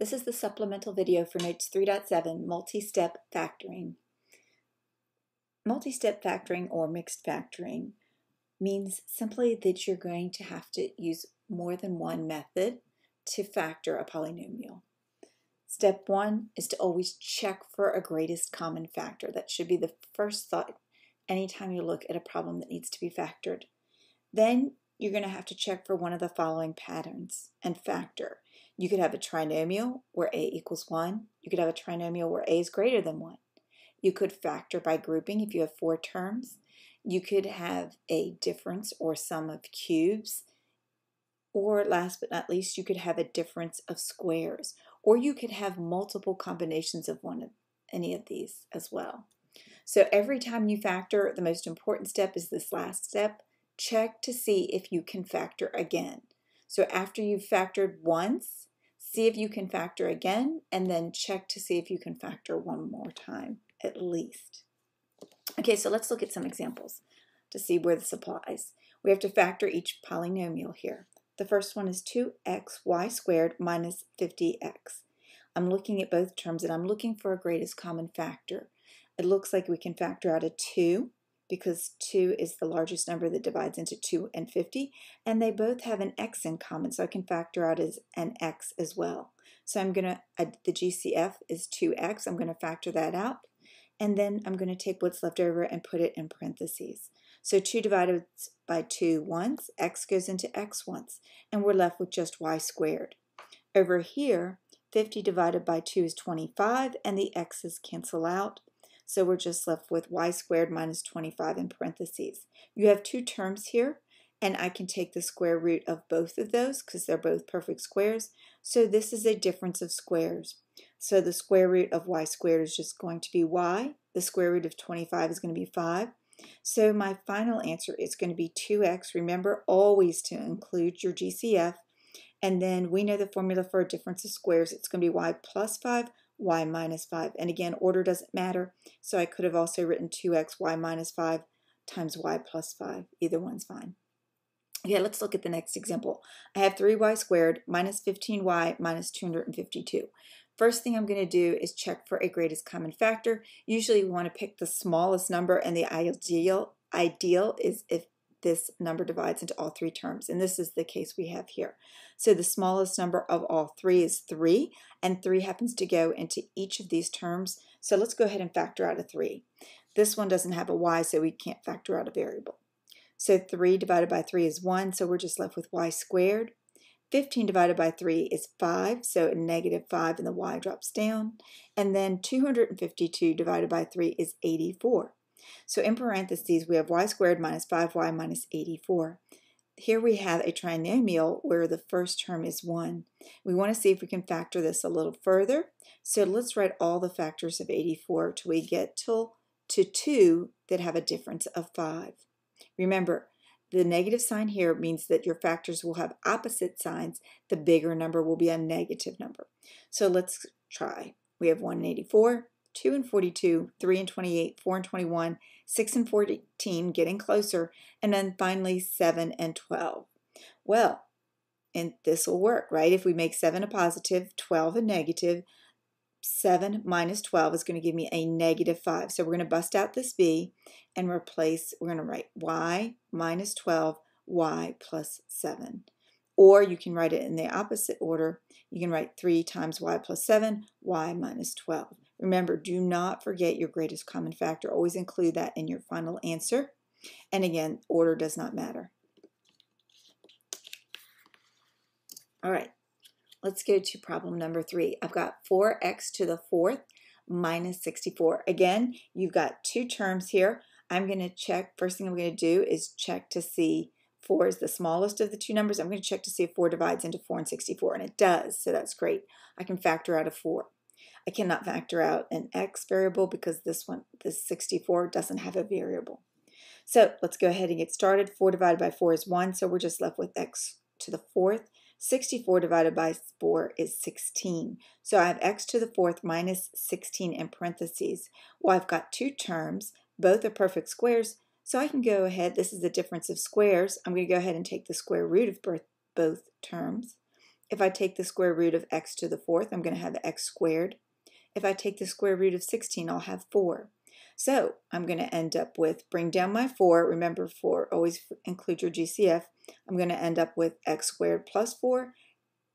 This is the supplemental video for Notes 3.7, Multi-Step Factoring. Multi-step factoring or mixed factoring means simply that you're going to have to use more than one method to factor a polynomial. Step one is to always check for a greatest common factor. That should be the first thought anytime you look at a problem that needs to be factored. Then you're going to have to check for one of the following patterns and factor. You could have a trinomial where a equals 1. You could have a trinomial where a is greater than 1. You could factor by grouping if you have four terms. You could have a difference or sum of cubes. Or last but not least, you could have a difference of squares. Or you could have multiple combinations of one of any of these as well. So every time you factor, the most important step is this last step. Check to see if you can factor again. So after you've factored once, see if you can factor again, and then check to see if you can factor one more time at least. Okay, so let's look at some examples to see where this applies. We have to factor each polynomial here. The first one is 2xy squared minus 50x. I'm looking at both terms and I'm looking for a greatest common factor. It looks like we can factor out a 2 because 2 is the largest number that divides into 2 and 50, and they both have an x in common, so I can factor out as an x as well. So I'm going to, the GCF is 2x, I'm going to factor that out, and then I'm going to take what's left over and put it in parentheses. So 2 divided by 2 once, x goes into x once, and we're left with just y squared. Over here, 50 divided by 2 is 25, and the x's cancel out, so we're just left with y squared minus 25 in parentheses. You have two terms here, and I can take the square root of both of those because they're both perfect squares. So this is a difference of squares. So the square root of y squared is just going to be y. The square root of 25 is going to be 5. So my final answer is going to be 2x. Remember always to include your GCF. And then we know the formula for a difference of squares. It's going to be y plus 5 y minus 5. And again, order doesn't matter, so I could have also written 2x y minus 5 times y plus 5. Either one's fine. Okay, let's look at the next example. I have 3y squared minus 15y minus 252. First thing I'm going to do is check for a greatest common factor. Usually we want to pick the smallest number and the ideal, ideal is if this number divides into all three terms, and this is the case we have here. So the smallest number of all three is 3, and 3 happens to go into each of these terms. So let's go ahead and factor out a 3. This one doesn't have a y, so we can't factor out a variable. So 3 divided by 3 is 1, so we're just left with y squared. 15 divided by 3 is 5, so negative 5 and the y drops down. And then 252 divided by 3 is 84. So in parentheses, we have y squared minus 5y minus 84. Here we have a trinomial where the first term is 1. We want to see if we can factor this a little further. So let's write all the factors of 84 till we get till to 2 that have a difference of 5. Remember, the negative sign here means that your factors will have opposite signs. The bigger number will be a negative number. So let's try. We have 184, 2 and 42, 3 and 28, 4 and 21, 6 and 14, getting closer, and then finally 7 and 12. Well, and this will work, right? If we make 7 a positive, 12 a negative, 7 minus 12 is going to give me a negative 5. So we're going to bust out this b and replace, we're going to write y minus 12, y plus 7. Or you can write it in the opposite order. You can write 3 times y plus 7, y minus 12. Remember, do not forget your greatest common factor. Always include that in your final answer. And again, order does not matter. All right, let's go to problem number three. I've got 4x to the fourth minus 64. Again, you've got two terms here. I'm going to check, first thing I'm going to do is check to see 4 is the smallest of the two numbers. I'm going to check to see if 4 divides into 4 and 64, and it does, so that's great. I can factor out a 4. I cannot factor out an x variable because this one, this 64, doesn't have a variable. So let's go ahead and get started. 4 divided by 4 is 1, so we're just left with x to the fourth. 64 divided by 4 is 16. So I have x to the fourth minus 16 in parentheses. Well, I've got two terms. Both are perfect squares, so I can go ahead. This is the difference of squares. I'm going to go ahead and take the square root of both terms. If I take the square root of x to the fourth, I'm going to have x squared. If I take the square root of 16, I'll have 4. So I'm going to end up with, bring down my 4, remember 4, always include your GCF. I'm going to end up with x squared plus 4,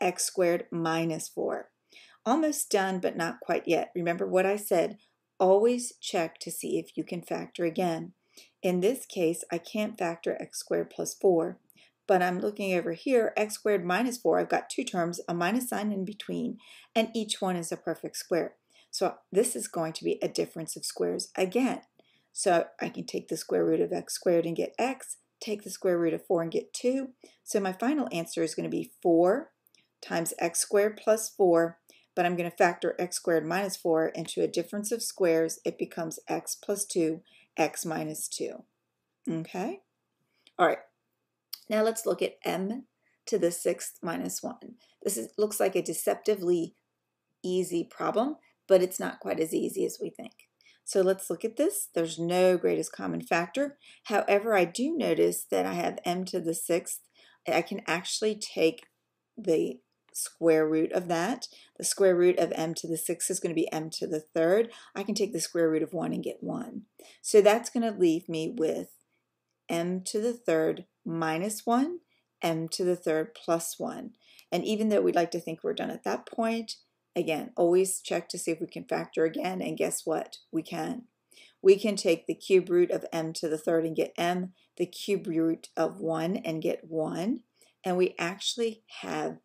x squared minus 4. Almost done, but not quite yet. Remember what I said, always check to see if you can factor again. In this case, I can't factor x squared plus 4, but I'm looking over here, x squared minus 4, I've got two terms, a minus sign in between, and each one is a perfect square. So this is going to be a difference of squares again. So I can take the square root of x squared and get x, take the square root of 4 and get 2. So my final answer is going to be 4 times x squared plus 4, but I'm going to factor x squared minus 4 into a difference of squares. It becomes x plus 2, x minus 2. Okay? All right. Now let's look at m to the sixth minus 1. This is, looks like a deceptively easy problem, but it's not quite as easy as we think. So let's look at this. There's no greatest common factor. However, I do notice that I have m to the sixth. I can actually take the square root of that. The square root of m to the sixth is going to be m to the third. I can take the square root of 1 and get 1. So that's going to leave me with m to the third minus 1, m to the third plus 1. And even though we'd like to think we're done at that point, again, always check to see if we can factor again, and guess what? We can. We can take the cube root of m to the third and get m, the cube root of 1 and get 1, and we actually have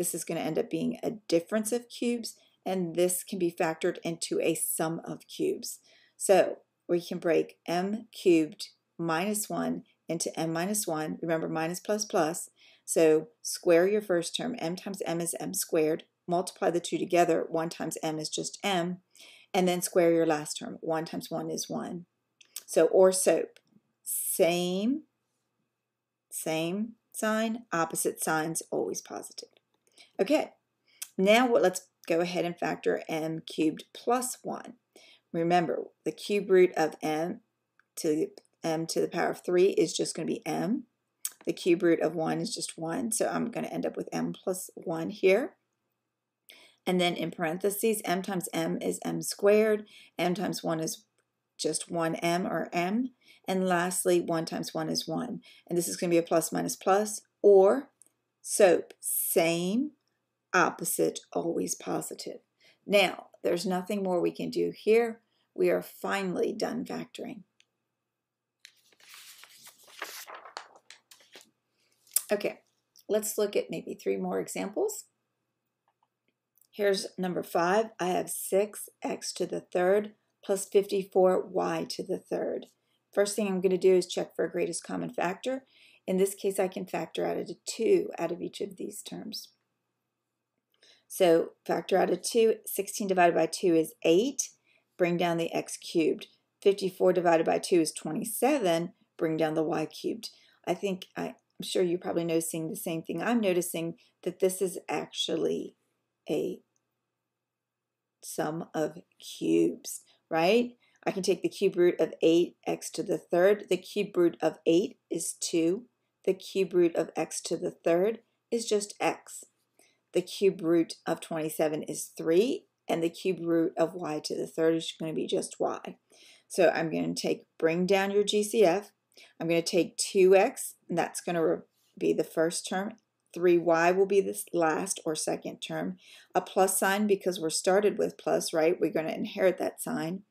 this is going to end up being a difference of cubes, and this can be factored into a sum of cubes. So we can break m cubed minus 1 into m minus 1. Remember, minus plus plus. So square your first term. m times m is m squared. Multiply the two together. 1 times m is just m. And then square your last term. 1 times 1 is 1. So, or SOAP. Same, same sign, opposite signs, always positive. Okay, now let's go ahead and factor m cubed plus 1. Remember, the cube root of m to m to the power of 3 is just going to be m. The cube root of 1 is just 1, so I'm going to end up with m plus 1 here. And then in parentheses, m times m is m squared. m times 1 is just 1m or m. And lastly, 1 times 1 is 1. And this is going to be a plus minus plus or SOAP, same opposite, always positive. Now, there's nothing more we can do here. We are finally done factoring. Okay, let's look at maybe three more examples. Here's number five. I have 6x to the third plus 54y to the third. First thing I'm going to do is check for a greatest common factor. In this case, I can factor out a 2 out of each of these terms. So factor out of 2, 16 divided by 2 is 8. Bring down the x cubed. 54 divided by 2 is 27. Bring down the y cubed. I think, I, I'm sure you're probably noticing the same thing. I'm noticing that this is actually a sum of cubes, right? I can take the cube root of 8x to the third. The cube root of 8 is 2. The cube root of x to the third is just x the cube root of 27 is 3, and the cube root of y to the third is going to be just y. So I'm going to take, bring down your GCF. I'm going to take 2x, and that's going to be the first term. 3y will be the last or second term. A plus sign because we're started with plus, right? We're going to inherit that sign.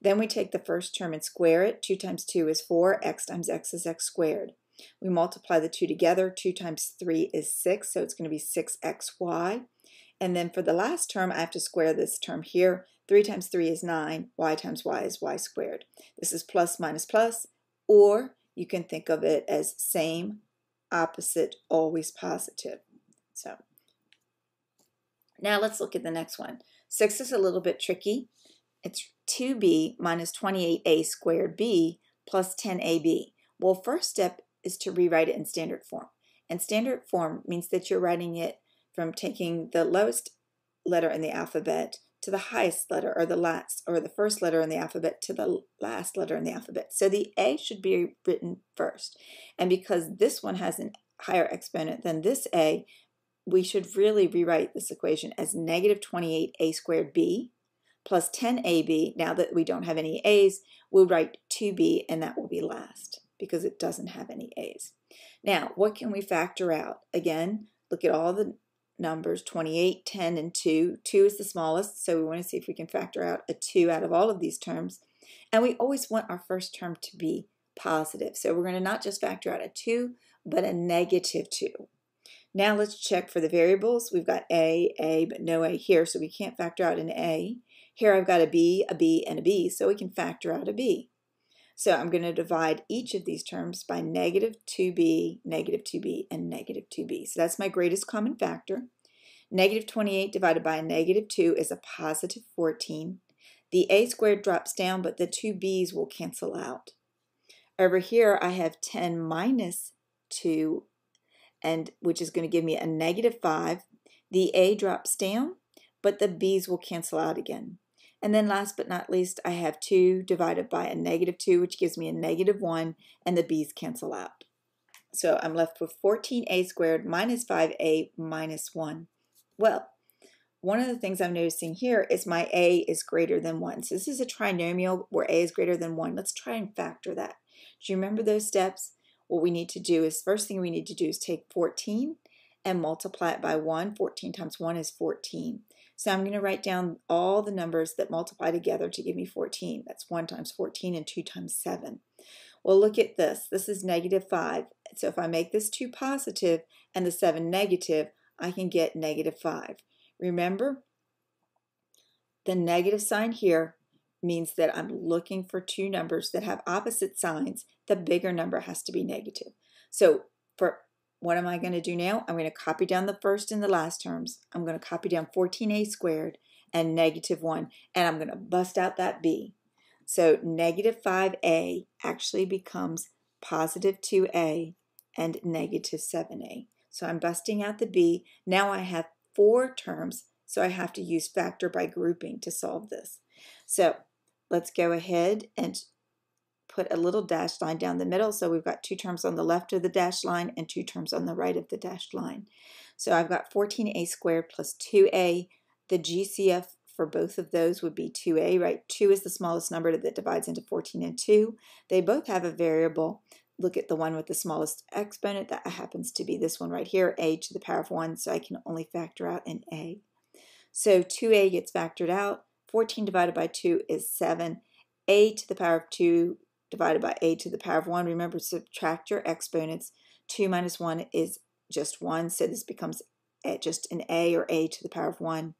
Then we take the first term and square it. 2 times 2 is 4. x times x is x squared. We multiply the two together. 2 times 3 is 6, so it's going to be 6xy. And then for the last term, I have to square this term here. 3 times 3 is 9. y times y is y squared. This is plus minus plus, or you can think of it as same, opposite, always positive. So now let's look at the next one. 6 is a little bit tricky. It's 2b minus 28a squared b plus 10ab. Well, first step is to rewrite it in standard form. And standard form means that you're writing it from taking the lowest letter in the alphabet to the highest letter or the last or the first letter in the alphabet to the last letter in the alphabet. So the A should be written first. And because this one has a higher exponent than this A, we should really rewrite this equation as negative 28a squared b plus 10ab. Now that we don't have any a's, we'll write 2b and that will be last because it doesn't have any a's. Now, what can we factor out? Again, look at all the numbers, 28, 10, and 2. 2 is the smallest, so we want to see if we can factor out a 2 out of all of these terms. And we always want our first term to be positive. So we're going to not just factor out a 2, but a negative 2. Now let's check for the variables. We've got a, a, but no a here, so we can't factor out an a. Here I've got a b, a b, and a b, so we can factor out a b. So I'm going to divide each of these terms by negative 2b, negative 2b, and negative 2b. So that's my greatest common factor. Negative 28 divided by a negative 2 is a positive 14. The a squared drops down, but the two b's will cancel out. Over here, I have 10 minus 2, and which is going to give me a negative 5. The a drops down, but the b's will cancel out again. And then last but not least, I have 2 divided by a negative 2, which gives me a negative 1, and the b's cancel out. So I'm left with 14a squared minus 5a minus 1. Well, one of the things I'm noticing here is my a is greater than 1. So this is a trinomial where a is greater than 1. Let's try and factor that. Do you remember those steps? What we need to do is, first thing we need to do is take 14 and multiply it by 1. 14 times 1 is 14. So I'm going to write down all the numbers that multiply together to give me 14. That's 1 times 14 and 2 times 7. Well, look at this. This is negative 5. So if I make this 2 positive and the 7 negative, I can get negative 5. Remember, the negative sign here means that I'm looking for two numbers that have opposite signs. The bigger number has to be negative. So for what am I going to do now? I'm going to copy down the first and the last terms. I'm going to copy down 14a squared and negative 1, and I'm going to bust out that b. So negative 5a actually becomes positive 2a and negative 7a. So I'm busting out the b. Now I have four terms, so I have to use factor by grouping to solve this. So let's go ahead and put a little dashed line down the middle. So we've got two terms on the left of the dashed line and two terms on the right of the dashed line. So I've got 14a squared plus 2a. The GCF for both of those would be 2a, right? 2 is the smallest number that divides into 14 and 2. They both have a variable. Look at the one with the smallest exponent. That happens to be this one right here, a to the power of 1, so I can only factor out an a. So 2a gets factored out. 14 divided by 2 is 7. a to the power of 2 divided by a to the power of 1. Remember, subtract your exponents. 2 minus 1 is just 1, so this becomes just an a or a to the power of 1.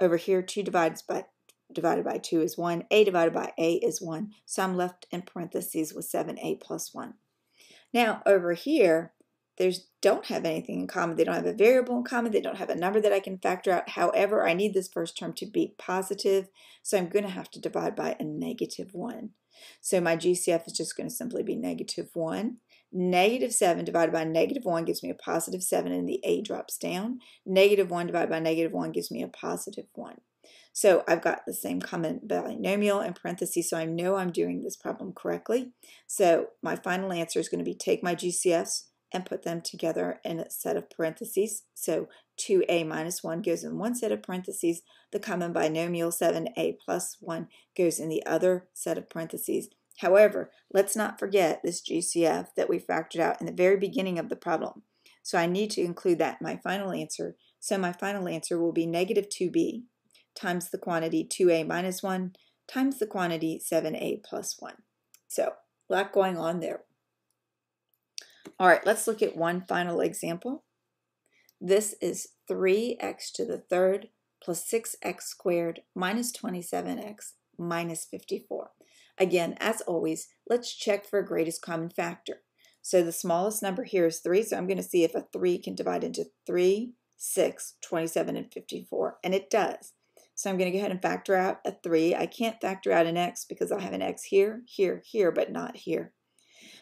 Over here, 2 divided by, divided by 2 is 1. a divided by a is 1. So I'm left in parentheses with 7a plus 1. Now, over here, there's don't have anything in common. They don't have a variable in common. They don't have a number that I can factor out. However, I need this first term to be positive, so I'm going to have to divide by a negative 1. So my GCF is just going to simply be negative 1. Negative 7 divided by negative 1 gives me a positive 7 and the a drops down. Negative 1 divided by negative 1 gives me a positive 1. So I've got the same common binomial in parentheses, so I know I'm doing this problem correctly. So my final answer is going to be take my GCFs and put them together in a set of parentheses. So 2a minus 1 goes in one set of parentheses. The common binomial 7a plus 1 goes in the other set of parentheses. However, let's not forget this GCF that we factored out in the very beginning of the problem. So I need to include that in my final answer. So my final answer will be negative 2b times the quantity 2a minus 1 times the quantity 7a plus 1. So a lot going on there. All right, let's look at one final example. This is 3x to the third plus 6x squared minus 27x minus 54. Again, as always, let's check for greatest common factor. So the smallest number here is 3, so I'm going to see if a 3 can divide into 3, 6, 27, and 54, and it does. So I'm going to go ahead and factor out a 3. I can't factor out an x because I have an x here, here, here, but not here.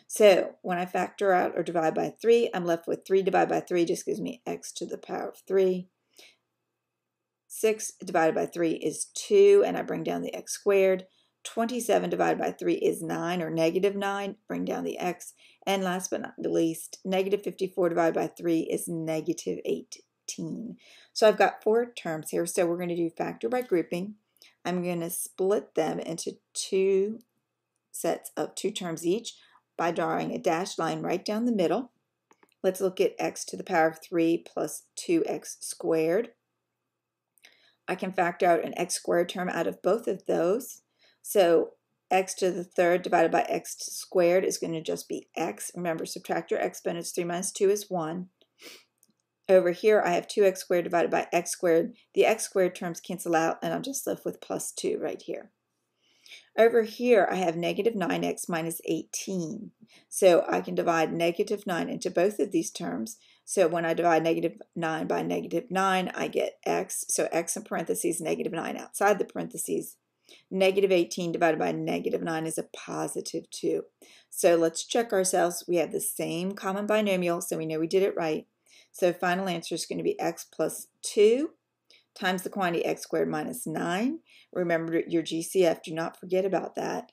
So when I factor out or divide by 3, I'm left with 3 divided by 3 just gives me x to the power of 3. 6 divided by 3 is 2, and I bring down the x squared. 27 divided by 3 is 9, or negative 9, bring down the x. And last but not the least, negative 54 divided by 3 is negative 8. 18. So I've got four terms here, so we're going to do factor by grouping. I'm going to split them into two sets of two terms each by drawing a dashed line right down the middle. Let's look at x to the power of 3 plus 2x squared. I can factor out an x squared term out of both of those. So x to the third divided by x squared is going to just be x. Remember, subtract your exponents. 3 minus 2 is 1. Over here, I have 2x squared divided by x squared. The x squared terms cancel out, and I'm just left with plus 2 right here. Over here, I have negative 9x minus 18. So I can divide negative 9 into both of these terms. So when I divide negative 9 by negative 9, I get x. So x in parentheses, negative 9 outside the parentheses. Negative 18 divided by negative 9 is a positive 2. So let's check ourselves. We have the same common binomial, so we know we did it right. So final answer is going to be x plus 2 times the quantity x squared minus 9. Remember your GCF, do not forget about that.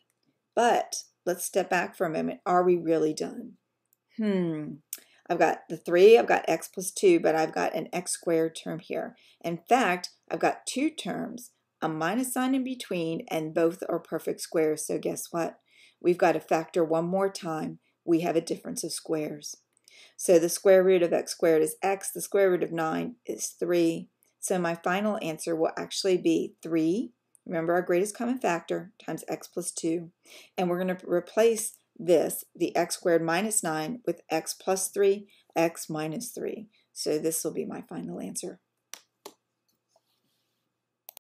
But let's step back for a moment. Are we really done? Hmm. I've got the 3, I've got x plus 2, but I've got an x squared term here. In fact, I've got two terms, a minus sign in between, and both are perfect squares. So guess what? We've got to factor one more time. We have a difference of squares. So the square root of x squared is x. The square root of 9 is 3. So my final answer will actually be 3, remember our greatest common factor, times x plus 2. And we're going to replace this, the x squared minus 9, with x plus 3, x minus 3. So this will be my final answer.